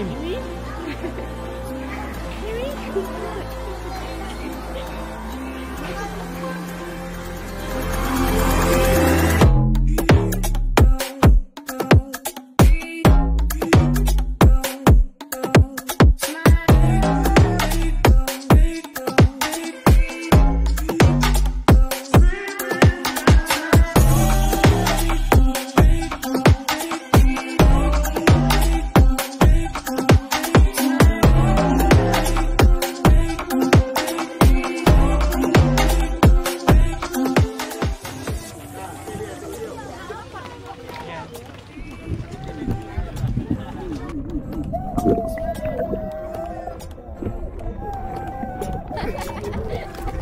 Kimi? Kimi? Thank you.